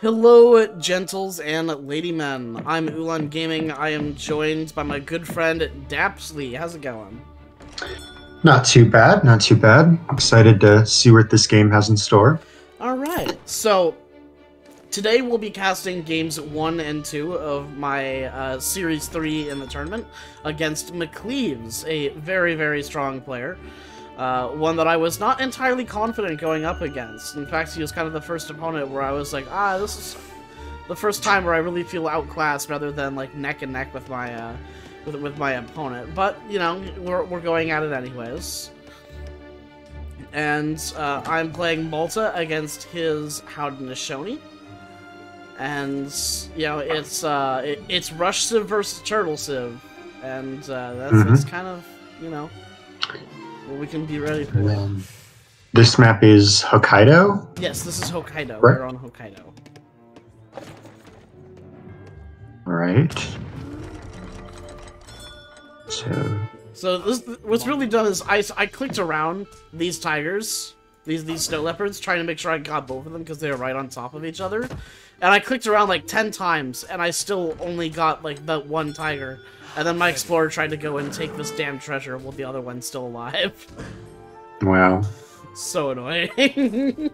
Hello, gentles and ladymen. I'm Ulhan Gaming. I am joined by my good friend Dapsley. How's it going? Not too bad, not too bad. Excited to see what this game has in store. All right. So, today we'll be casting games 1 and 2 of my uh, Series 3 in the tournament against McCleaves, a very, very strong player. Uh, one that I was not entirely confident going up against. In fact, he was kind of the first opponent where I was like, ah, this is the first time where I really feel outclassed rather than like neck and neck with my uh, with, with my opponent. But you know, we're we're going at it anyways. And uh, I'm playing Malta against his Haudenosaunee. And you know, it's uh, it, it's Rush Civ versus Turtle Civ, and uh, that's, Mhm. that's kind of you know what we can be ready for. Um, this map is Hokkaido. Yes, this is Hokkaido. Right. We're on Hokkaido. All right. So So this, what's really done is I, I clicked around these tigers, these these snow leopards, trying to make sure I got both of them because they were right on top of each other, and I clicked around like ten times, and I still only got like that one tiger, and then my explorer tried to go and take this damn treasure while the other one's still alive. wow. so annoying.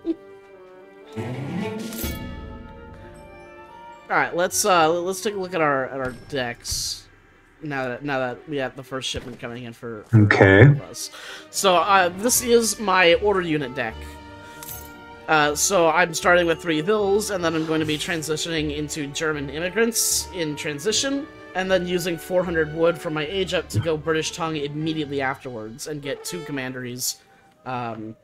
All right, let's uh let's take a look at our at our decks. Now that now that we have the first shipment coming in for, for Okay. us. So uh, this is my order unit deck. Uh, so I'm starting with three vills, and then I'm going to be transitioning into German immigrants in transition, and then using 400 wood from my age up to go British tongue immediately afterwards, and get two commanderies, um,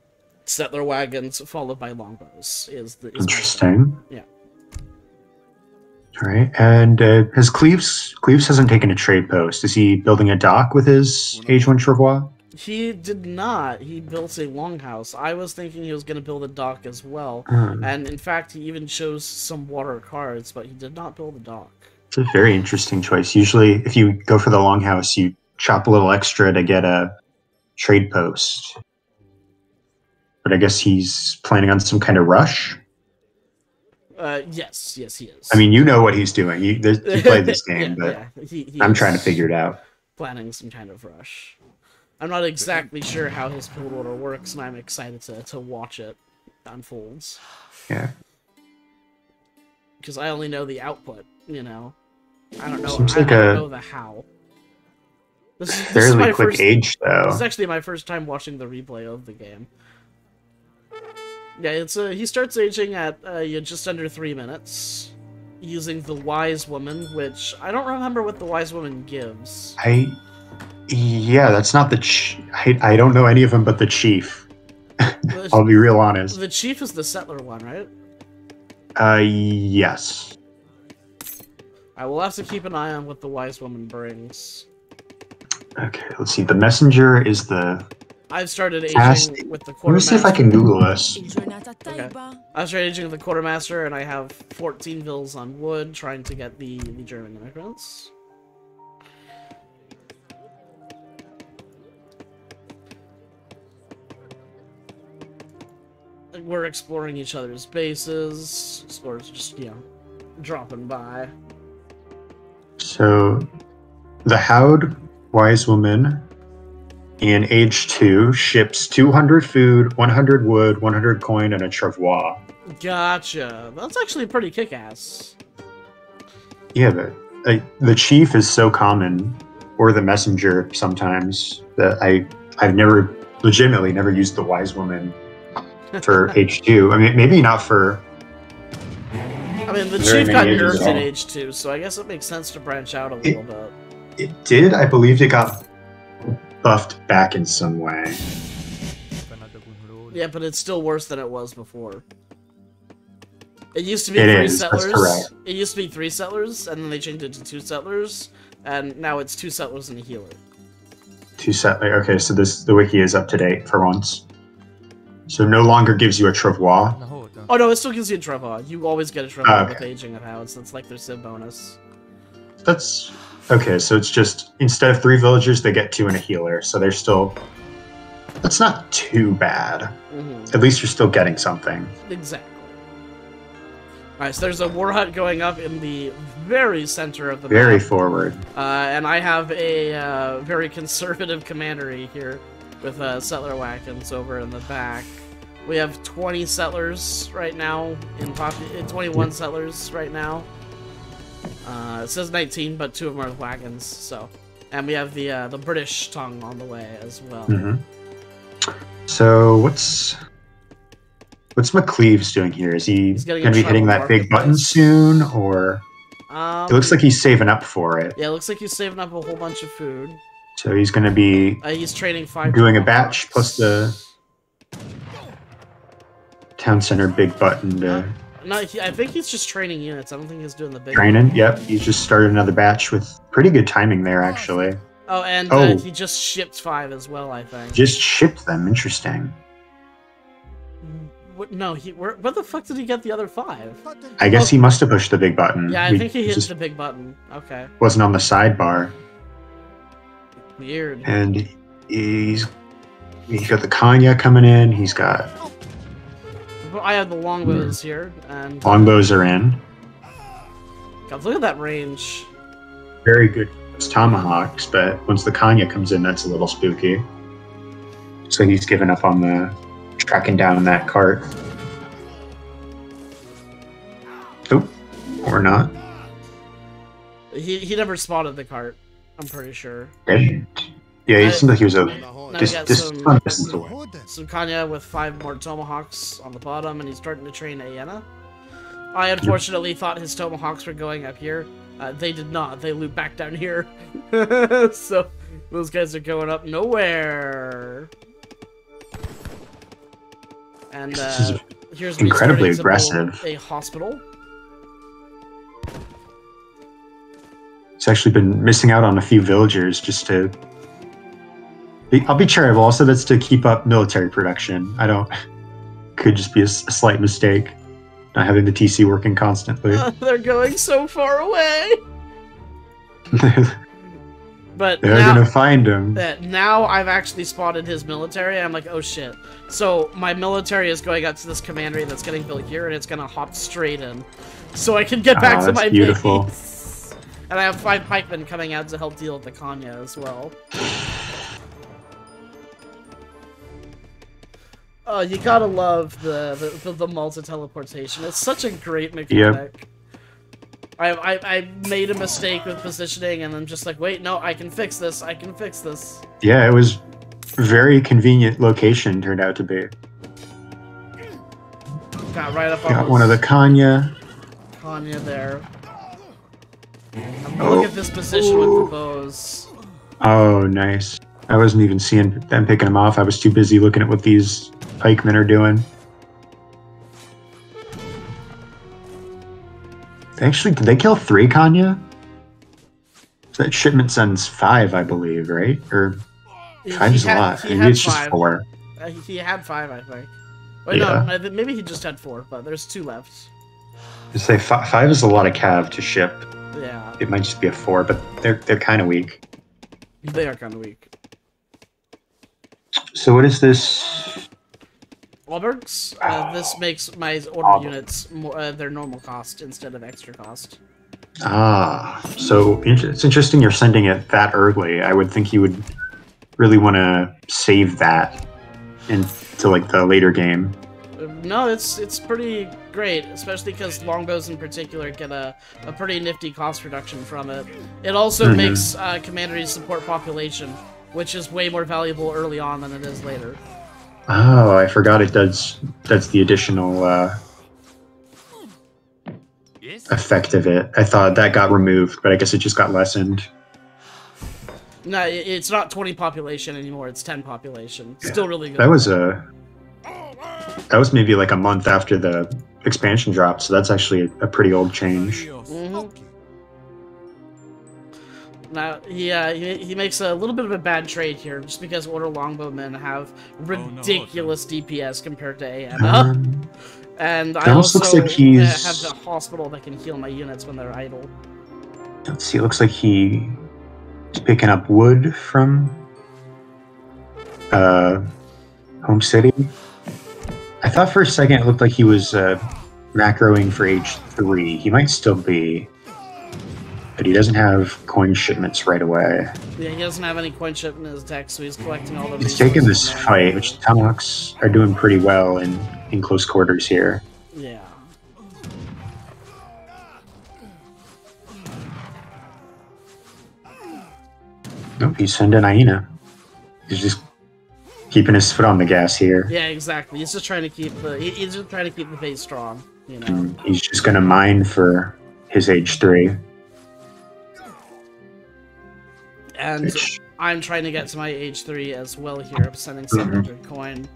settler wagons, followed by longbows. Is the is. Interesting. Yeah. All right. And uh, has Cleves Cleves hasn't taken a trade post. Is he building a dock with his H1 Travois? He did not. He built a longhouse. I was thinking he was going to build a dock as well. Hmm. And in fact, he even chose some water cards, but he did not build a dock. It's a very interesting choice. Usually, if you go for the longhouse, you chop a little extra to get a trade post. But I guess he's planning on some kind of rush. Uh, yes, yes, he is. I mean, you know what he's doing. You, you played this game, Yeah, but yeah, he- he I'm trying to figure it out. Planning some kind of rush. I'm not exactly sure how his build order works, and I'm excited to, to watch it unfolds. Yeah. Because I only know the output, you know. I don't know. Seems I, like I don't a know the how. This is, this is Fairly my quick first, age, though. This is actually my first time watching the replay of the game. Yeah, it's uh, he starts aging at uh, just under three minutes, using the Wise Woman, which I don't remember what the Wise Woman gives. I, yeah, that's not the. Ch- I, I don't know any of them but the chief. I'll be real honest. the chief is the settler one, right? Uh, yes. I will have to keep an eye on what the Wise Woman brings. Okay, let's see. The messenger is the. I've started aging with the quartermaster. Let me see if I can Google this. Okay. I've started aging with the quartermaster, and I have 14 bills on wood trying to get the, the German immigrants. We're exploring each other's bases. Explorers just, you know, dropping by. So, the Haud Wise Woman in age two ships 200 food, 100 wood, 100 coin, and a travois. Gotcha. That's actually pretty kick-ass. Yeah, but uh, the chief is so common, or the messenger sometimes that I I've never legitimately never used the wise woman for H two. I mean, maybe not for I mean, the chief got many nerfed in ago. age two, so I guess it makes sense to branch out a little bit. it did. I believed it got buffed back in some way. Yeah, but it's still worse than it was before. It used to be It three is, settlers. It used to be three settlers, and then they changed it to two settlers, and now it's two settlers and a healer. Two settlers. Okay, so this the wiki is up to date for once. So no longer gives you a travois. Oh no, it still gives you a Trevor. You always get a Ah, with okay. aging of House. That's like their Civ bonus. That's okay. So it's just instead of three villagers, they get two and a healer. So they're still. That's not too bad. hmm At least you're still getting something. Exactly. Alright, so there's a war hut going up in the very center of the Very map. forward. Uh, and I have a uh, very conservative commandery here with uh, settler wagons over in the back. We have 20 settlers right now in pop- uh, 21 settlers right now. Uh, it says 19, but two of them are wagons. So, and we have the uh, the British tongue on the way as well. hmm So what's what's McCleave's doing here? Is he going to be hitting that big button soon, or Um, it looks like he's saving up for it? yeah, it looks like he's saving up a whole bunch of food. So he's going to be Uh, he's trading five. doing a batch plus the town center big button to No, he, I think he's just training units. I don't think he's doing the big. training. Yep, he just started another batch with pretty good timing there, actually. Oh, and Oh. Uh, he just shipped five as well. I think. Just shipped them. Interesting. What, no, he. Where, where the fuck did he get the other five? I guess he must have pushed the big button. Yeah, I We think he hit just the big button. Okay, wasn't on the sidebar, weird. and he's he's got the Kanya coming in. He's got But I have the longbows here, and uh, longbows are in. God, look at that range. Very good tomahawks, but once the Kanya comes in, that's a little spooky. So he's given up on the tracking down that cart. Oh, or not. He he never spotted the cart. I'm pretty sure. Didn't. Yeah, he seemed like he was a dis- dis- distance away. Some Kanya with five more tomahawks on the bottom, and he's starting to train Aenna. I unfortunately thought his tomahawks were going up here. Uh, they did not. They loop back down here. so those guys are going up nowhere. And This is uh, here's incredibly starting to build aggressive. A hospital. He's actually been missing out on a few villagers just to. I'll be charitable. Also, that's to keep up military production. I don't. Could just be a slight mistake. Not having the TC working constantly. Uh, they're going so far away. But They're now, gonna find him. that now I've actually spotted his military. I'm like, oh shit. So my military is going up to this commandery that's getting built here, and it's gonna hop straight in, so I can get back Ah, to my beautiful. base. And I have five pikemen coming out to help deal with the Kanya as well. Oh, you gotta love the the, the, the Malta teleportation. It's such a great mechanic. I, I I made a mistake with positioning, and I'm just like, wait, no, I can fix this. I can fix this. Yeah, it was very convenient location turned out to be. Got right up Got one of the Kanya. Kanya there. Oh. Look at this position with the bows. Oh, nice. I wasn't even seeing them picking him off. I was too busy looking at what these pikemen are doing. They actually, did they kill three Kanya? So that shipment sends five, I believe, right? Or five he is a lot. Maybe it's just four. Uh, he- had five, I think. Wait, Yeah. no, maybe he just had four, but there's two left. To say fi- five is a lot of cav to ship. Yeah, It might just be a four, but they're they're kind of weak. they are kind of weak. So what is this? Albergs, uh, this makes my order Alberg. units more, uh, their normal cost instead of extra cost. Ah, so int- it's interesting you're sending it that early. I would think you would really want to save that into like the later game. Uh, No, it's it's pretty great, especially because longbows in particular get a, a pretty nifty cost reduction from it. It also Mhm. makes uh, commandery support population, which is way more valuable early on than it is later. Oh, I forgot it does. That's the additional uh, effect of it. I thought that got removed, but I guess it just got lessened. No, it's not 20 population anymore, it's 10 population. Still really good. That was a. That was maybe like a month after the expansion dropped, so that's actually a, a pretty old change. Mhm. Now, he, uh, he, he makes a little bit of a bad trade here, just because Order Longbowmen have ridiculous DPS compared to Aenna. Um, and I almost also looks like he's- uh, have the hospital that can heal my units when they're idle. let's see. It looks like he's picking up wood from uh, Home City. I thought for a second it looked like he was uh, macroing for H3. He might still be, but he doesn't have coin shipments right away. Yeah, he doesn't have any coin ship in his deck, so he's collecting all the. He's taking this fight, which Tomahawks are doing pretty well in, in close quarters here. Yeah. Nope, he's sending Aenna. He's just keeping his foot on the gas here. Yeah, exactly. He's just trying to keep the. He's just trying to keep the base strong. You know. And he's just going to mine for his H3. And Which, I'm trying to get to my age three as well here. I'm sending 700 coin.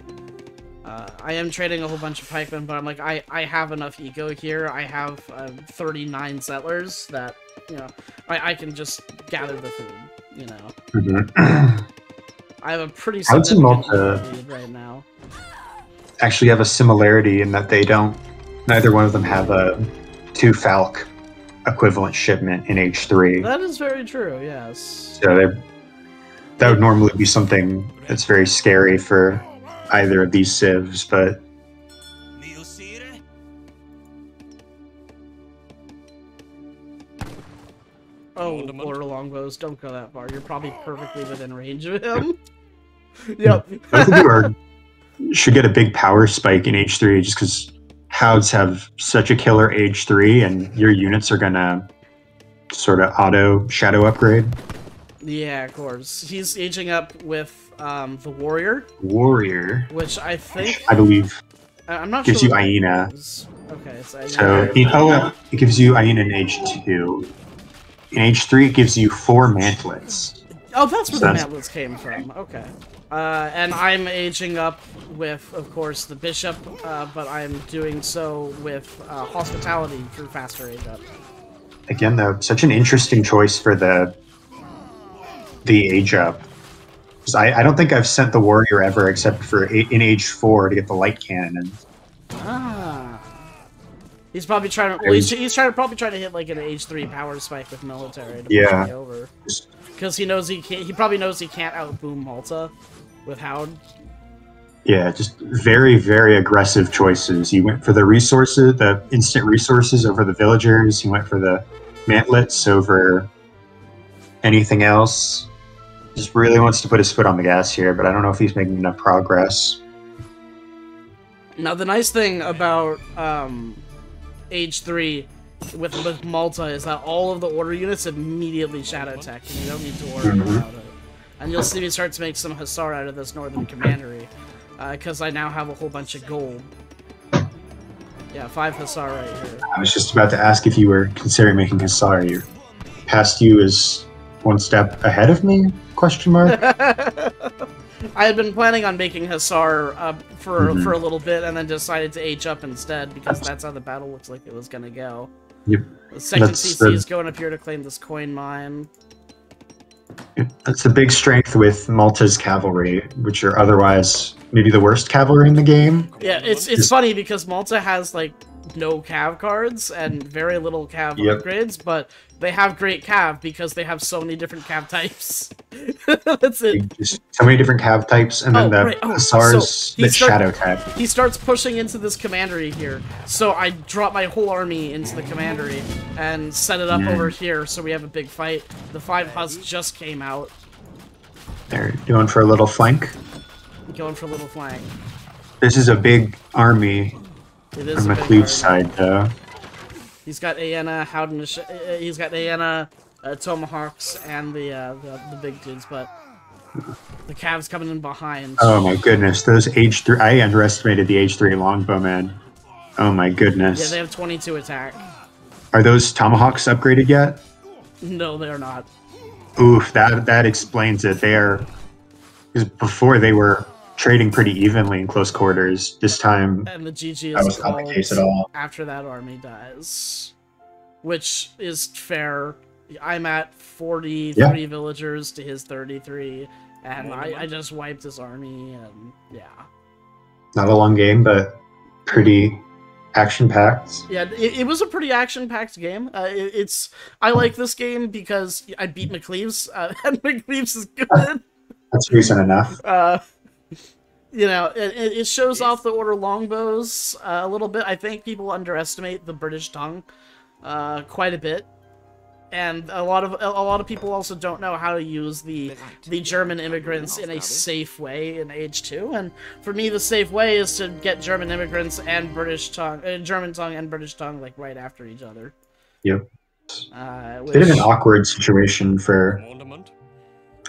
Uh, I am trading a whole bunch of pikemen, but I'm like, I, I have enough ego here. I have uh, 39 settlers that, you know, I, I can just gather the food, you know. Mhm. I have a pretty significant lead right now. actually have a similarity in that they don't, neither one of them have a two Falc equivalent shipment in H3. That is very true, yes. So that would normally be something that's very scary for either of these civs, but Oh, border longbows, don't go that far. You're probably perfectly within range of him. yep. both of you are should get a big power spike in H3 just because Hauds have such a killer age three, and your units are gonna sort of auto shadow upgrade. yeah, of course. He's aging up with um, the warrior, Warrior, which I think I believe, I'm not gives sure. you what Aenna. Okay, so, So in, oh, it gives you Aenna in H2. In H3, it gives you four mantlets. Oh, that's where the mantlets came from. Okay. Uh, and I'm aging up with, of course, the bishop, uh, but I'm doing so with uh, hospitality through faster age up. Again, though, such an interesting choice for the the age up. 'Cause I, I don't think I've sent the warrior ever except for a- in age four to get the light cannon. Ah. He's probably trying to. Well, he's, he's trying to probably try to hit like an age three power spike with military. Yeah. me over. Because he knows he can't. He probably knows he can't outboom Malta with Haud. Yeah, just very, very aggressive choices. He went for the resources, the instant resources over the villagers. He went for the mantlets over anything else. Just really wants to put his foot on the gas here, but I don't know if he's making enough progress. Now the nice thing about um, Age three with, with Malta is that all of the order units immediately shadow tech, and you don't need to worry Mhm. about it. And you'll see me start to make some Hussar out of this Northern Commandery, because I now have a whole bunch of gold. Yeah, five Hussar right here. I was just about to ask if you were considering making Hussar. Your past you is one step ahead of me? Question mark. I had been planning on making Hussar uh, for Mhm. for a little bit, and then decided to H up instead because that's how the battle looks like it was gonna go. Yep. The second That's CC the- is going up here to claim this coin mine. That's a big strength with Malta's cavalry, which are otherwise maybe the worst cavalry in the game. Yeah, it's it's funny because Malta has like no cav cards and very little cav Yep. upgrades, but they have great cav because they have so many different cav types. That's it. Just so many different cav types, and then Oh, the right. Oh, Hussars so he that start- shadow tag. He starts pushing into this commandery here, so I drop my whole army into the commandery and set it up over here so we have a big fight. The five Hus just came out, They're doing for a little flank. going for a little flank. This is a big army It is on big McLeod's side, though. He's got Aenna, Howden, uh, he's got Aenna, uh, Tomahawks, and the, uh, the the big dudes, but the Cavs coming in behind. Oh my goodness, those H3. I underestimated the H3 longbowmen. Oh my goodness. Yeah, they have 22 attack. Are those Tomahawks upgraded yet? No, they're not. Oof, that that explains it. They are because before they were trading pretty evenly in close quarters. This time, And the GG That is was not the case at all. after that army dies, which is fair. I'm at 43 Yeah. villagers to his 33, and I, I just wiped his army, and yeah. not a long game, but pretty action packed. Yeah, it, it was a pretty action-packed game. Uh, it, it's I like this game because I beat McLeaves, uh, and McLeaves is good. That's recent enough. Uh, you know, it, it shows off the order longbows uh, a little bit. I think people underestimate the British tongue uh, quite a bit, and a lot of a lot of people also don't know how to use the the German immigrants in a safe way in Age Two. And for me, the safe way is to get German immigrants and British tongue, uh, German tongue and British tongue like right after each other. Yep. Uh, Bit of an awkward situation for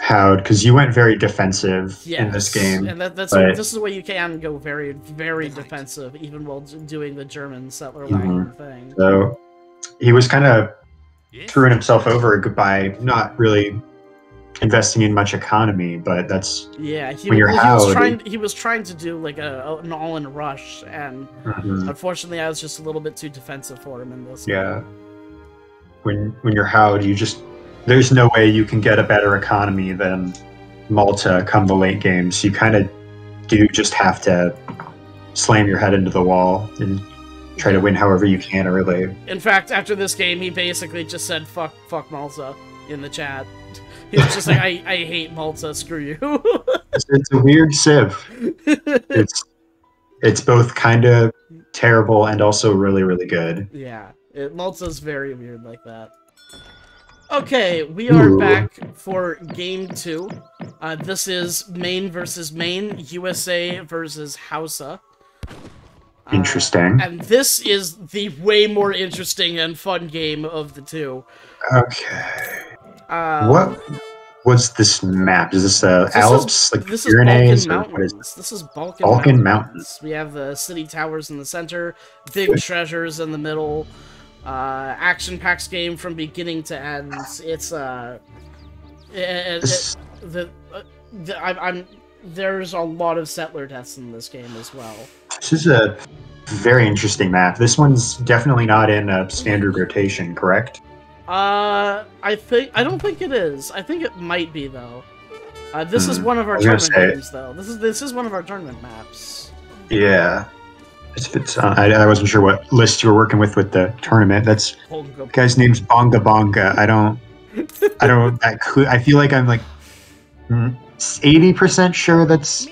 Haud because you went very defensive in this Yes, game. and that, that's but- this is where you can go very, very defensive, even while doing the German settler Mhm. line thing. So he was kind of screwing himself over by not really investing in much economy, but that's Yeah, he, When you're well, he was trying. He was trying to do like a, an all-in rush, and mhm, unfortunately, I was just a little bit too defensive for him in this. yeah. When when you're Howd, you just there's no way you can get a better economy than Malta come the late games. You kind of do just have to slam your head into the wall and try to win however you can early. In fact, after this game, he basically just said "fuck, fuck Malta" in the chat. He was just like, "I, I hate Malta. Screw you." It's, it's a weird civ. It's it's both kind of terrible and also really really good. Yeah, it, Malta's very weird like that. Okay, we are Ooh. back for game two. Uh, this is Maine versus Maine, USA versus Hausa. Uh, Interesting. and this is the way more interesting and fun game of the two. Okay. Uh, What was this map? Is this uh, This is- Alps, like This is Pyrenees, Balkan or what is Mountains. This is Balkan, Balkan Mountains. We have the city towers in the center, big treasures in the middle. Uh, action packs game from beginning to end. It's uh, it, it, the, uh, the I, I'm there's a lot of settler deaths in this game as well. This is a very interesting map. This one's definitely not in a standard rotation, correct? Uh, I think I don't think it is. I think it might be though. Uh, this is Hmm, one of our I was gonna tournament games though. This is this is one of our tournament maps. Yeah. It's, it's, uh, I, I wasn't sure what list you were working with with the tournament. That's Pongo- guy's name's Bonga Bonga. I don't. I don't. I, I feel like I'm like eighty percent sure that's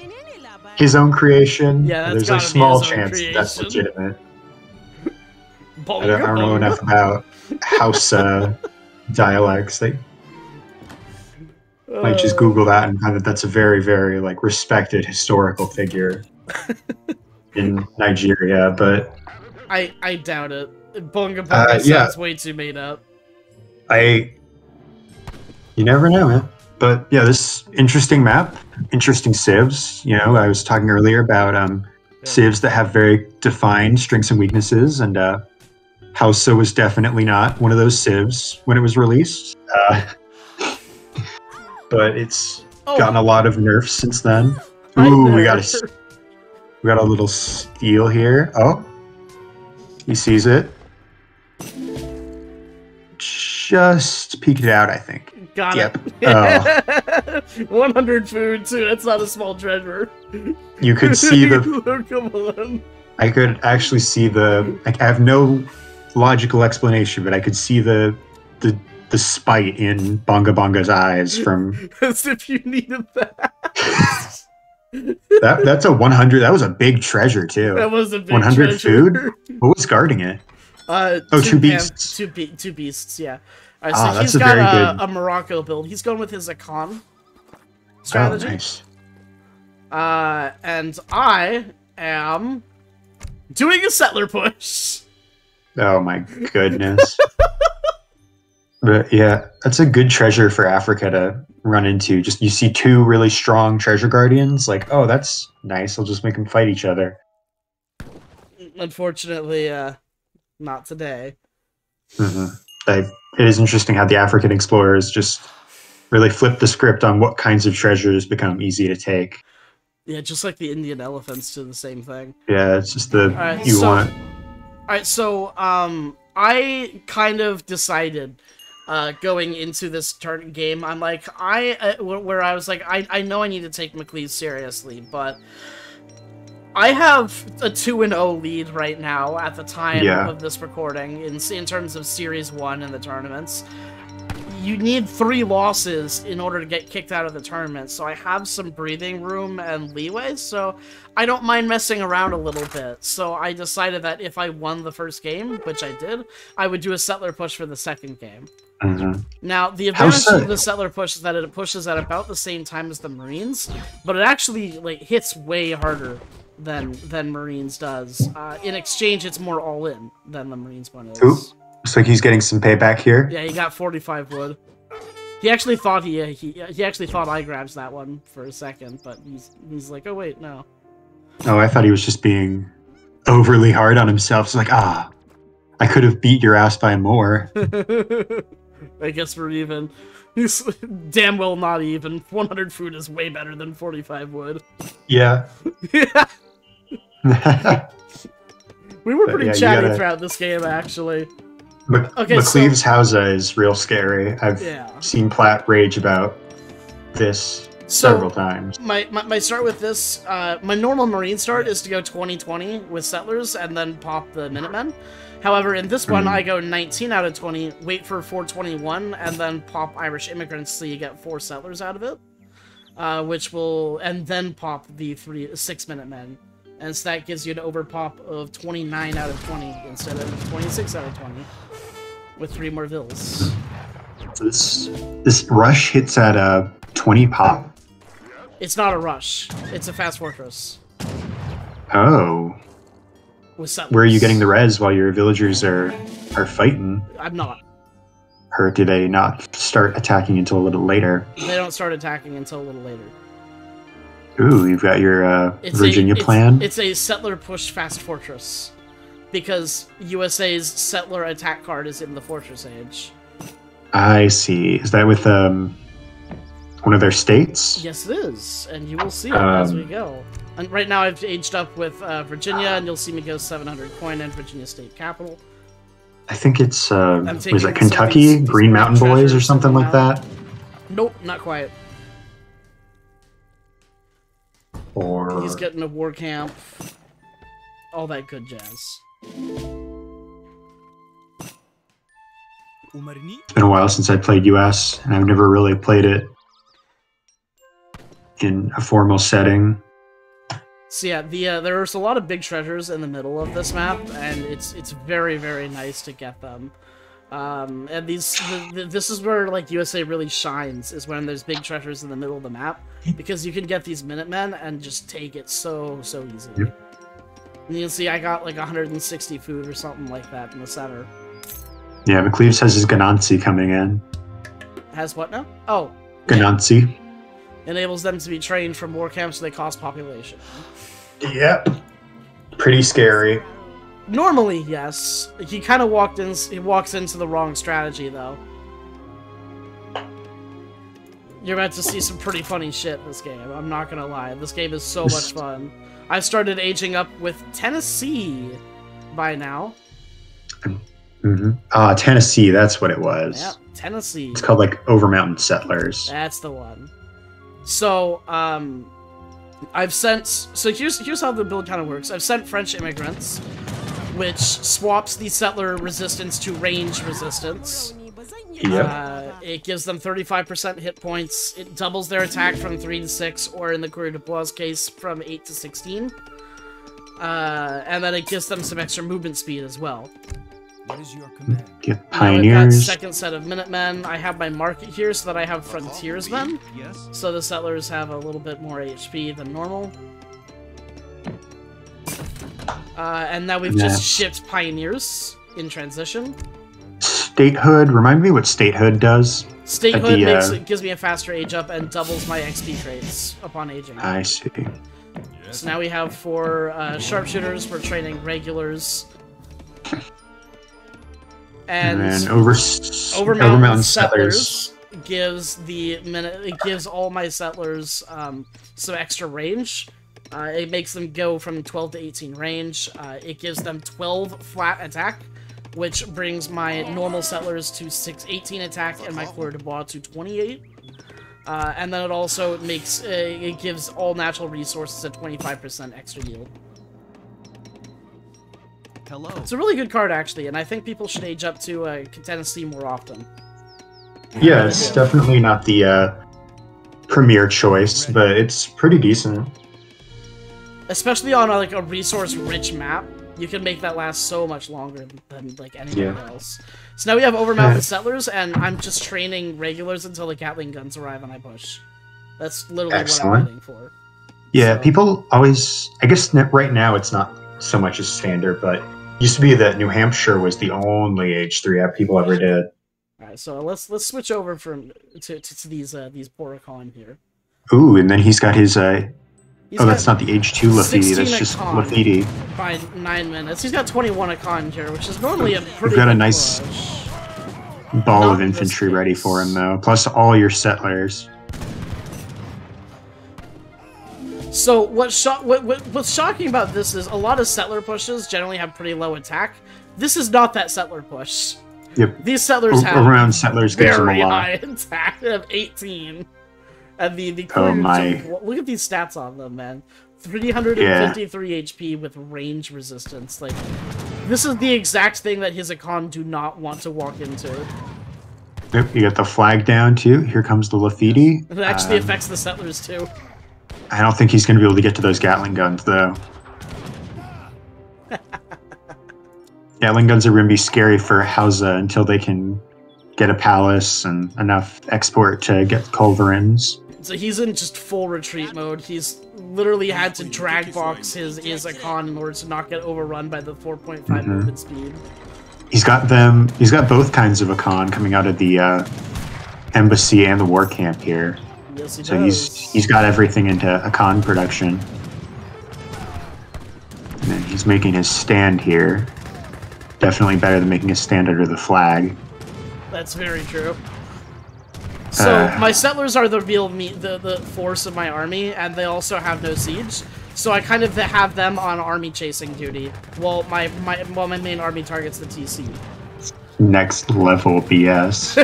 his own creation. Yeah, there's a small chance that that's legitimate. I don't, I don't know enough about house uh, dialects. They might just Uh, Google that and find that that's a very, very like respected historical figure in Nigeria. But I I doubt it. Bunga Bunga Uh, yeah. sounds way too made up. I, you never know, man. But yeah, this interesting map, interesting civs. You know, I was talking earlier about um, civs that have very defined strengths and weaknesses, and uh, Hausa was definitely not one of those civs when it was released. Uh, but it's Oh, gotten a lot of nerfs since then. Ooh, we got a we got a little steal here. Oh, he sees it. Just peeked it out, I think. Got Yep. it. 100 food too. That's not a small treasure. You could see the. Come on. I could actually see the. I have no logical explanation, but I could see the the the spite in Bonga Bonga's eyes from As if you needed that. That. That's a 100. That was a big treasure too. That was a big 100 treasure. food? What was guarding it? Uh, Oh, two beasts. Two, be- two beasts, yeah. Alright, so Ah, that's he's a got a, good- a Morocco build. He's going with his Akan Oh, strategy. nice. Uh, and I am doing a settler push. Oh my goodness. but yeah, that's a good treasure for Africa to run into. Just you see two really strong treasure guardians, like, oh, that's nice. I'll just make them fight each other. Unfortunately, uh, not today. hmm I, it is interesting how the African explorers just really flip the script on what kinds of treasures become easy to take. Yeah, just like the Indian elephants do the same thing. Yeah, it's just the Alright, you so- want. Alright, so, um, I kind of decided, uh, going into this turn game, I'm like, I, uh, where I was like, I, I know I need to take McLeod seriously, but I have a 2 and 0 lead right now at the time Yeah. of this recording in, in terms of Series 1 in the tournaments. you need three losses in order to get kicked out of the tournament, so I have some breathing room and leeway, so I don't mind messing around a little bit. So I decided that if I won the first game, which I did, I would do a settler push for the second game. Mhm. Now, the advantage of the settler push is that it pushes at about the same time as the Marines, but it actually like hits way harder than than Marines does. Uh, in exchange, it's more all in than the Marines one is. Ooh. Looks like he's getting some payback here. Yeah, he got 45 wood. He actually thought he he he actually thought I grabs that one for a second, but he's he's like, oh wait, no. Oh, I thought he was just being overly hard on himself. It's like, ah, I could have beat your ass by more. I guess we're even. He's damn well not even. 100 food is way better than 45 wood. Yeah. yeah. we were But pretty yeah, chatty gotta- throughout this game, actually. Mc- Okay, so- McLeave's Hausa is real scary. I've Yeah. seen Platt rage about this So several times. my, my my start with this, uh, my normal Marine start is to go 20-20 with settlers and then pop the Minutemen. However, in this one, Mhm. I go 19 out of 20, wait for 421, and then pop Irish immigrants so you get four settlers out of it. Uh, which will, and then pop the three six minute men. And so that gives you an overpop of 29 out of 20 instead of 26 out of 20. With three more vills. This this rush hits at a 20 pop. It's not a rush. It's a fast fortress. Oh, With settlers. where are you getting the res while your villagers are are fighting? I'm not. Or do they not start attacking until a little later? They don't start attacking until a little later. Ooh, you've got your uh, It's Virginia a, it's- plan. It's a settler push fast fortress. Because USA's settler attack card is in the fortress age. I see. Is that with um one of their states? Yes, it is, and you will see it as Um, we go. And right now, I've aged up with uh, Virginia, and you'll see me go 700 coin and Virginia State Capital. I think it's uh, was it Kentucky Green Mountain Boys or something like that? Nope, not quite. Or He's getting a war camp. All that good jazz. It's been a while since I played US, and I've never really played it in a formal setting. So yeah, the uh, there's a lot of big treasures in the middle of this map, and it's it's very very nice to get them. Um, and these the, the, this is where like USA really shines is when there's big treasures in the middle of the map because you can get these Minutemen and just take it so so easily. And you can see I got like 160 food or something like that in the center. Yeah, McLeaves has his Ganansi coming in. Has what now? Oh, yeah. Enables them to be trained from war camps so they cost population. Yep. Pretty scary. Normally, yes. He kind of walked in. He walks into the wrong strategy, though. You're about to see some pretty funny shit this game. I'm not gonna lie. This game is so much fun. I started aging up with Tennessee by now. Mm-hmm. Ah, Tennessee, that's what it was. Yeah, Tennessee. It's called like Over Mountain Settlers. That's the one. So, um, I've sent. So here's here's how the build kind of works. I've sent French immigrants, which swaps the settler resistance to range resistance. Yep. Uh, it gives them 35% hit points. It doubles their attack from 3 to 6, or in the Coureur de Bois case, from 8 to 16. Uh, and then it gives them some extra movement speed as well. What is your command? Get Now got pioneers. second set of Minutemen. I have my market here so that I have Frontiersmen. Yes. So the settlers have a little bit more HP than normal. Uh, and now we've just shipped pioneers in transition. Statehood. Remind me what statehood does. Statehood the, makes uh, it gives me a faster age up and doubles my XP traits upon aging. I see. So now we have four uh, sharpshooters. We're training regulars. And, And, then over, Over over Mountain, settlers, gives the minute it gives all my settlers um, some extra range. Uh, it makes them go from 12 to 18 range. Uh, it gives them 12 flat attack, which brings my normal settlers to 6, 18 attack and my Coureur de Bois to 28. Uh, and then it also makes uh, it gives all natural resources a 25% extra yield. Hello. It's a really good card actually, and I think people should age up to uh, Tennessee more often. Yeah, it's definitely not the uh, premier choice, but it's pretty decent. Especially on a, like a resource-rich map, you can make that last so much longer than like anywhere Yeah. else. So now we have overmounted Yeah. settlers, and I'm just training regulars until the Gatling guns arrive and I push. That's literally what I'm Excellent. waiting for. Yeah, So- people always. I guess right now it's not so much as standard, but used to be that New Hampshire was the only H3 app people ever did. All right, so let's let's switch over from to, to, to these uh, these Poricon here. Ooh, and then he's got his. Uh, He's oh, got that's not the H2 Lifidi. That's just con. Lifidi. by nine minutes. He's got 21 a con here, which is normally a pretty. got a nice- push. Ball Not of infantry ready for him though. Plus all your settlers. So what, sho- what, what what's shocking about this is a lot of settler pushes generally have pretty low attack. This is not that settler push. Yep. These settlers A- have Around settlers very lot. high attack. They have 18. And the the Oh my. look at these stats on them, man. 353 HP with range resistance. Like this is the exact thing that his Akan do not want to walk into. Yep, you got the flag down too. Here comes the Lifidi. It actually Um, affects the settlers too. I don't think he's going to be able to get to those Gatling guns though. Gatling guns are going to be scary for Hausa until they can get a palace and enough export to get culverins. So he's in just full retreat mode. He's literally had to drag box his his icon in order to not get overrun by the 4.5 Mhm. movement speed. He's got them. He's got both kinds of Akan coming out of the uh, embassy and the war camp here. Yes, he So does. he's he's got everything into Akan production. And then he's making his stand here. Definitely better than making a stand under the flag. That's very true. So Uh. my settlers are the real me, the the force of my army, and they also have no siege. So I kind of have them on army chasing duty, while my my while my main army targets the TC. Next level BS.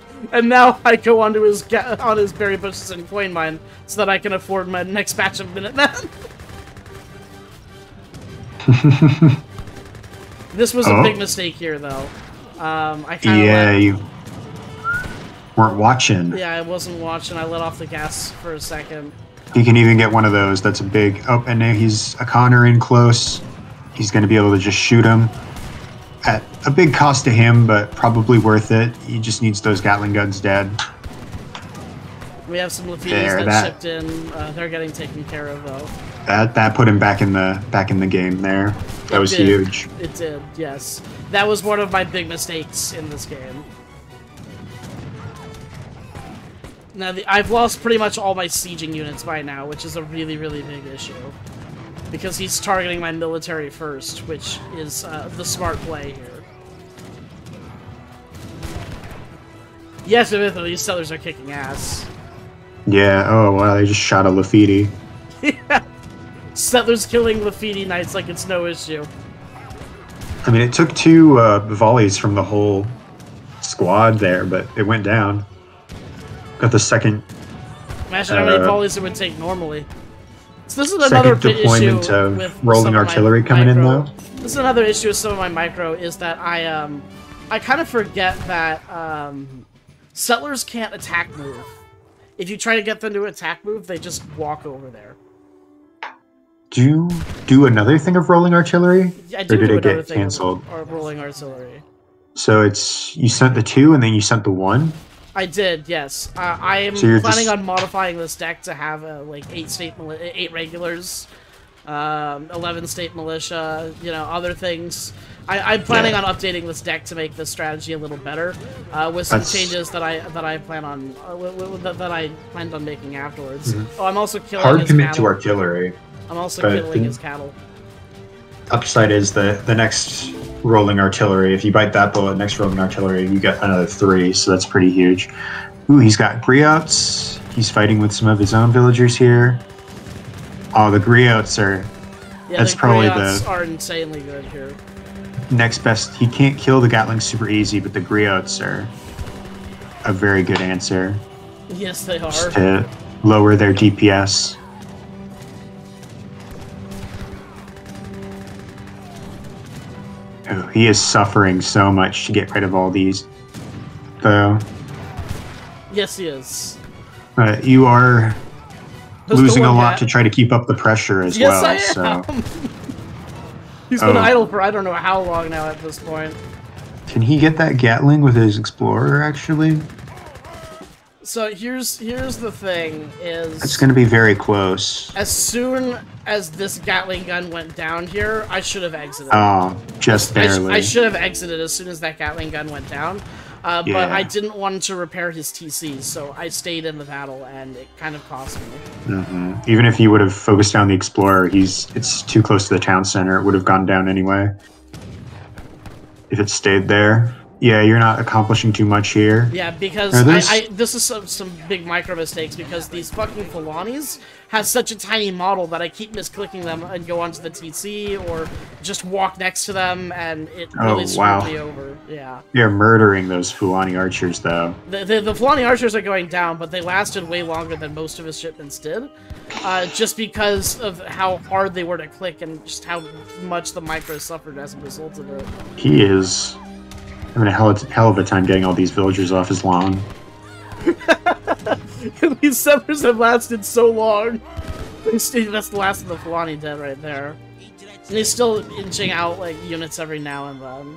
And now I go onto his on his berry bushes and coin mine, so that I can afford my next batch of Minutemen. this was a Oh. big mistake here, though. Um, I yeah, you weren't watching. yeah, I wasn't watching. I let off the gas for a second. He can even get one of those. That's a big. Oh, and now he's a Connor in close. He's going to be able to just shoot him at a big cost to him, but probably worth it. He just needs those Gatling guns dead. We have some Lifidis There, that, that- shipped in. Uh, they're getting taken care of, though. That that put him back in the back in the game there. That was did. huge. It did, yes. That was one of my big mistakes in this game. Now, the, I've lost pretty much all my sieging units by now, which is a really, really big issue. Because he's targeting my military first, which is uh, the smart play here. Yes, admittedly, these sellers are kicking ass. Yeah. Oh wow, they just shot a Lifidi. Settlers killing Lifidi Knights like it's no issue. I mean, it took two uh, volleys from the whole squad there, but it went down. Got the second Imagine how many Uh, volleys it would take normally. So this is another second deployment issue of with rolling some of my artillery coming in though. This is another issue with some of my micro is that I um I kind of forget that um settlers can't attack move. If you try to get them to attack move, they just walk over there. Do you do another thing of rolling artillery? I do did do it get thing canceled? or rolling artillery. So it's you sent the two and then you sent the one. I did, yes. Uh, I am So planning just- on modifying this deck to have uh, like eight state, eight regulars, um, eleven state militia, you know, other things. I, I'm planning Yeah. on updating this deck to make this strategy a little better, uh, with some That's- changes that I that I plan on uh, that, that I planned on making afterwards. Oh, I'm also killing. Hard his commit cattle. to artillery. I'm also killing the- his cattle. Upside is the the next rolling artillery. If you bite that bullet, next rolling artillery, you get another three. So that's pretty huge. Ooh, he's got griots. He's fighting with some of his own villagers here. Oh, the griots are Yeah, that's the probably griots the- are insanely good here. next best. He can't kill the Gatling super easy, but the griots are a very good answer Yes, they are. just to lower their DPS. Oh, he is suffering so much to get rid of all these, though. Yes, he is. Uh, you are losing a lot guy- to try to keep up the pressure as Yes, well. I So am. He's been Oh. idle for I don't know how long now at this point. can he get that Gatling with his Explorer? Actually, So here's here's the thing: is it's going to be very close. as soon as this Gatling gun went down here, I should have exited. Oh, just I, barely. I should have exited as soon as that Gatling gun went down. Uh, But I didn't want to repair his TCs, so I stayed in the battle, and it kind of cost me. Mhm. Even if you would have focused on the Explorer, he's it's too close to the town center. It would have gone down anyway. If it stayed there, yeah, you're not accomplishing too much here. Yeah, because I, I this is some, some big micro mistakes because these fucking Fulanis have such a tiny model that I keep misclicking them and go onto the TC or just walk next to them and it Oh, really wow. me over. Yeah. You're murdering those Fulani archers, though. The, the, the Fulani archers are going down, but they lasted way longer than most of his shipments did. Uh, just because of how hard they were to click and just how much the micro suffered as a result of it. He is having a hell of, hell of a time getting all these villagers off his lawn. These severs have lasted so long. That's the last of the Fulani dead right there. And he's still inching out like units every now and then.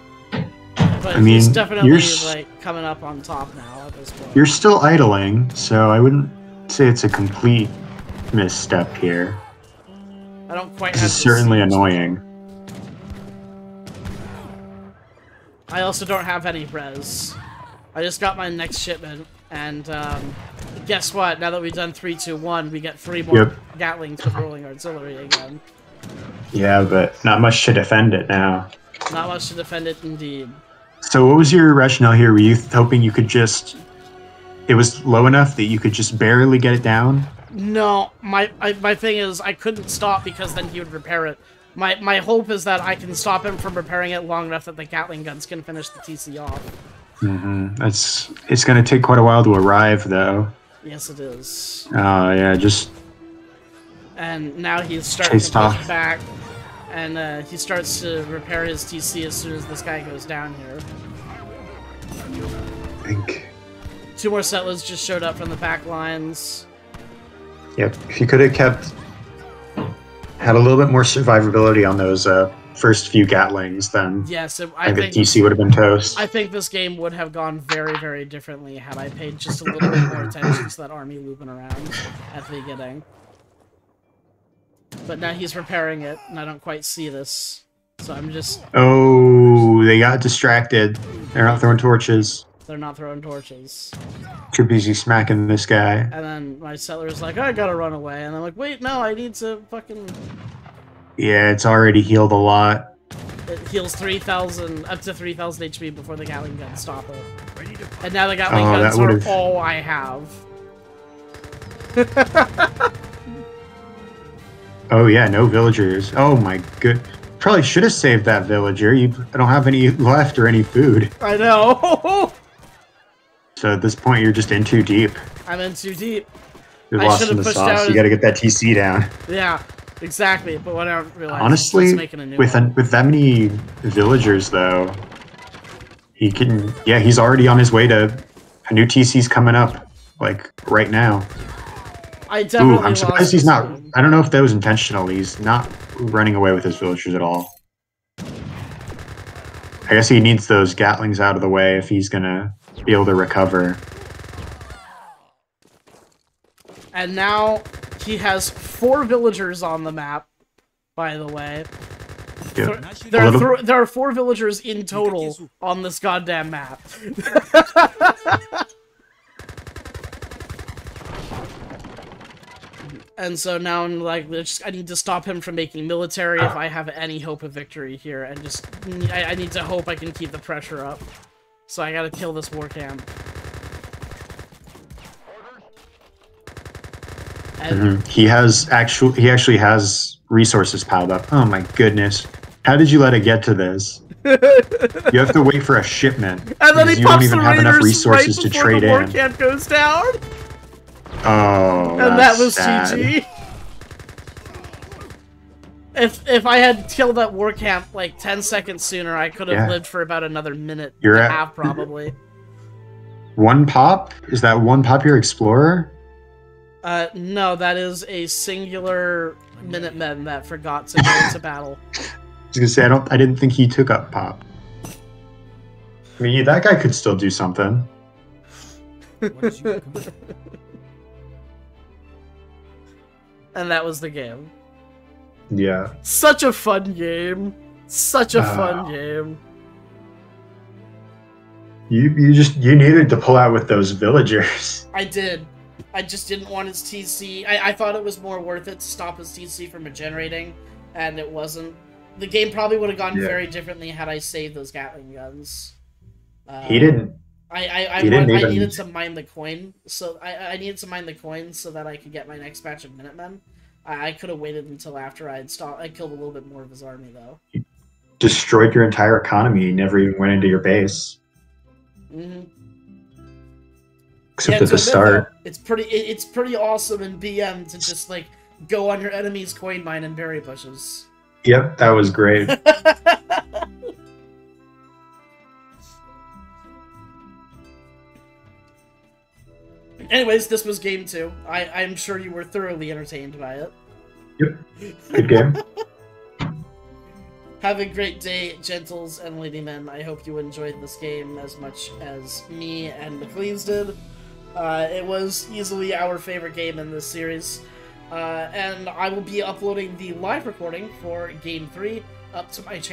But I mean, he's definitely like coming up on top now at this point. You're still idling, so I wouldn't say it's a complete misstep here. I don't quite This have is certainly annoying. I also don't have any res. I just got my next shipment, and um, guess what? Now that we've done 3, 2, 1, we get three more Yep. Gatlings with rolling artillery again. Yeah, but not much to defend it now. Not much to defend it, indeed. So, what was your rationale here? Were you hoping you could just. It was low enough that you could just barely get it down? No, my I, my thing is I couldn't stop because then he would repair it. My my hope is that I can stop him from repairing it long enough that the Gatling guns can finish the TC off. Mm-hmm. That's. It's going to take quite a while to arrive, though. Yes, it is. Oh, yeah, just. And now he's starting Chased to push off. back, and uh, he starts to repair his TC as soon as this guy goes down here. I think. Two more settlers just showed up from the back lines. Yep. If you could have kept. Had a little bit more survivability on those uh, first few Gatlings, than Yes, it, I I think think TC would have been toast. I think this game would have gone very, very differently had I paid just a little bit more attention to that army looping around at the beginning. But now he's repairing it, and I don't quite see this. So I'm just... Oh, they got distracted. They're not throwing torches. They're not throwing torches. Too busy smacking this guy. And then my settler's like, I gotta run away. And I'm like, wait, no, I need to fucking... Yeah, it's already healed a lot. It heals 3,000, up to 3,000 HP before the Gatling gun stop it. And now the Gatling Oh, guns are all I have. Oh yeah, no villagers. Oh my good. Probably should have saved that villager. You I don't have any left or any food. I know! So at this point, you're just in too deep. I'm in too deep. You're I lost in the sauce. out You got to get that TC down. Yeah, exactly. But what I don't Honestly, a with an, with that many villagers though, he can. Yeah, he's already on his way to a new TC's coming up. Like right now. I definitely. Ooh, I'm surprised he's not. I don't know if that was intentional. He's not running away with his villagers at all. I guess he needs those Gatlings out of the way if he's gonna be able to recover. And now he has four villagers on the map. By the way, Yeah. there, there are little- th- there are four villagers in total on this goddamn map. and so now I'm like, just, I need to stop him from making military if I have any hope of victory here, and just I, I need to hope I can keep the pressure up. So I gotta kill this war camp. And Mhm. He has actual. He actually has resources piled up. Oh my goodness! How did you let it get to this? you have to wait for a shipment. And then he you don't even have enough resources right to trade the war in. camp goes down. Oh, and that was sad. GG. If if I had killed that war camp like ten seconds sooner, I could have Yeah. lived for about another minute You're and a at- half probably. One pop? Is that one pop your explorer? Uh, no, that is a singular Minutemen that forgot to go into battle. I was gonna say I don't. I didn't think he took up pop. I mean, that guy could still do something. What is your command? And that was the game. Yeah. Such a fun game. Such a Ah. fun game. You you just you needed to pull out with those villagers. I did. I just didn't want his TC. I, I thought it was more worth it to stop his TC from regenerating, and it wasn't. The game probably would have gone Yeah. very differently had I saved those Gatling guns. Uh, He didn't. I I, I, didn't want- I needed to mine the coin, so I, I needed to mine the coin so that I could get my next batch of Minutemen. I, could have waited until after I had stopped. I killed a little bit more of his army though. Destroyed your entire economy. You never even went into your base, Mm-hmm. except to at the start. though, it's pretty. It, it's pretty awesome in BM to just like go on your enemy's coin mine and berry bushes. Yep, that was great. Anyways, this was game two. I, I'm sure you were thoroughly entertained by it. Yep. Good game. Have a great day, gentles and ladymen. I hope you enjoyed this game as much as me and the Cleans did. Uh, it was easily our favorite game in this series. Uh, and I will be uploading the live recording for Game 3 up to my channel.